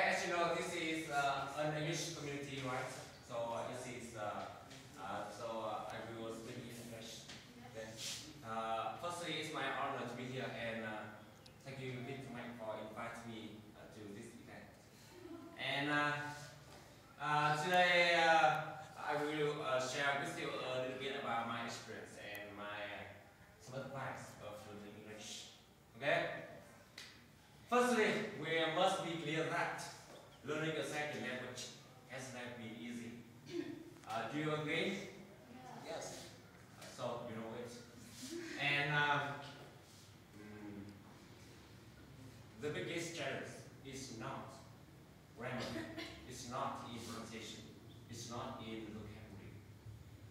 As you know, this is uh, an English community, right? So uh, this is uh, uh, so uh, I will speak in English. Okay. Uh, firstly, it's my honor to be here, and uh, thank you, Victor Mike, for inviting me uh, to this event. And uh, uh, today, uh, I will uh, share with you a little bit about my experience and my uh, some advice of learning English. Okay. Firstly, we must be clear that learning a second language has not been easy. Uh, do you agree? Yes. Uh, so you know it. And um, mm, the biggest challenge is not grammar. It's not in pronunciation. It's not in vocabulary.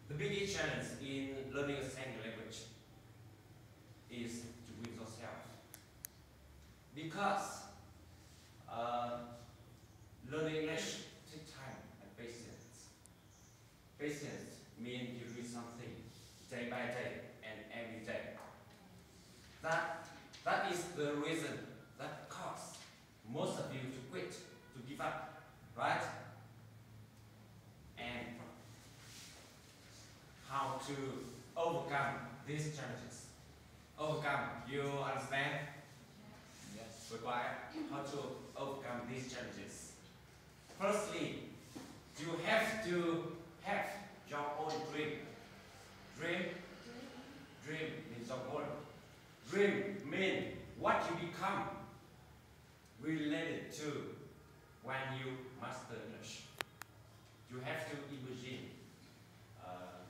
The biggest challenge in learning a second language is to win yourself. Because uh, learning English takes time and patience. Patience means you do something day by day and every day. That, that is the reason that causes most of you to quit, to give up, right? And how to overcome these challenges. Overcome, you understand? Yes. Require how to overcome these challenges. Firstly, you have to have your own dream. Dream, dream means a goal. Dream means what you become. Related to when you master English. You have to imagine uh,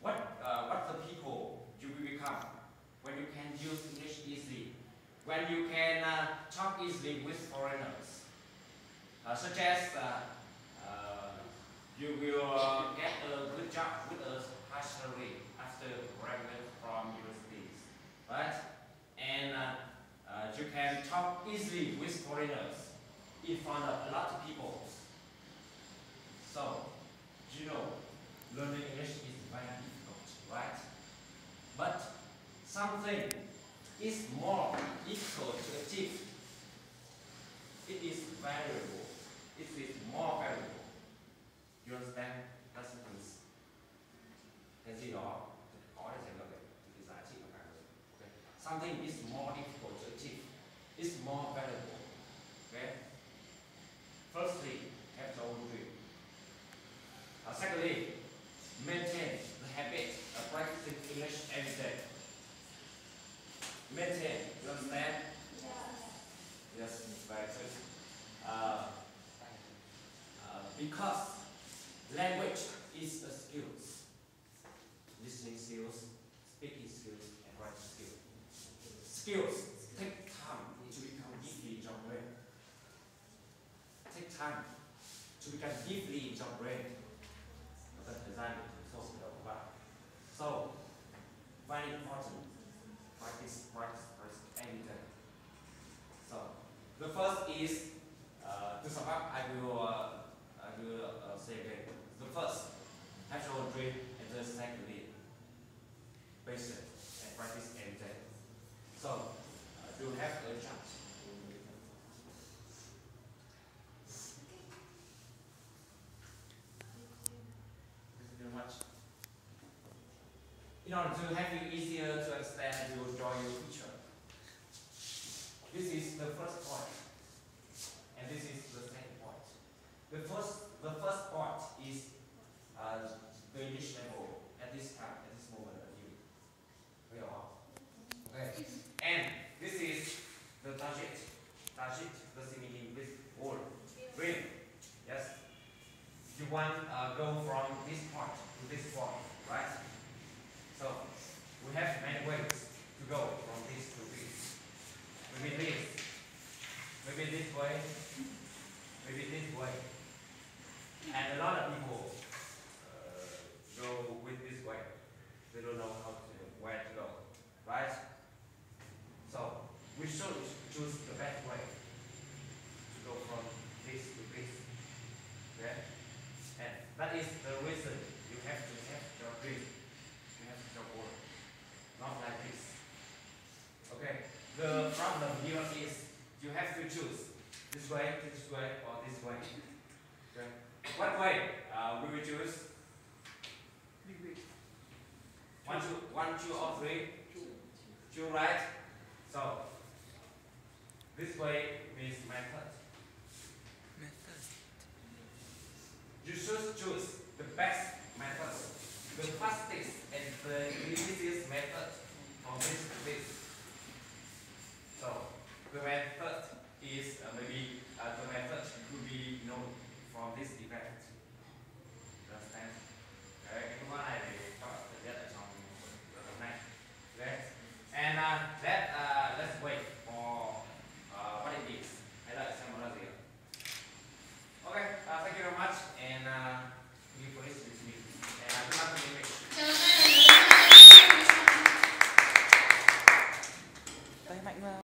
what uh, what the people you will become. When you can use English easily, when you can uh, talk easily with foreigners, uh, such as uh, uh, you will uh, get a good job with a high salary after graduate from universities, right? And uh, uh, you can talk easily with foreigners in front of a lot of people. So, you know, learning English is very difficult, right? But something is more difficult to achieve. It is valuable. It is more valuable. You understand? That's the things. Cái gì đó có để thành. Okay. Something is more difficult to achieve. It's more valuable. Okay. Firstly, have your own dream. Secondly, maintain the habit of practicing English every day. Maintain, you understand? Yes, very good. Uh, uh, because language is a skills. Listening skills, speaking skills, and writing skills. Skills take time to become deeply in your brain. Take time to become deeply in your brain. Nó cần thời gian để thấm sâu vào đầu của bạn. So, very important. Practice, practice, practice every day. So, the first is uh, to sum up. I will uh, I will uh, say again. The first, have your own dream, and the secondly, patient and practice every day. So, uh, you have a chance. Thank you very much. In order to have it easier to understand, we will draw you a picture. This is the first point, and this is the second point. The first, the first point is uh, the level at this time, at this moment of you. We are. Okay. And this is the target. Target, the simile with word. Dream. Yes. You want uh, go from this point to this point, right? So we have many ways to go from this to this. Maybe this, maybe this way, maybe this way. And a lot of people uh, go with this way. They don't know how to where to go, right? So we should choose the best way to go from this to this. Okay? And that is the reason you have to have your dream. You have your goal. Not like this. Okay? The problem here is you have to choose this way, this way, or this way? Okay. What way uh, we will choose? One, two, one, two, or three? Two, right? So, this way means method. Method. You should choose the best method, the fastest and the easiest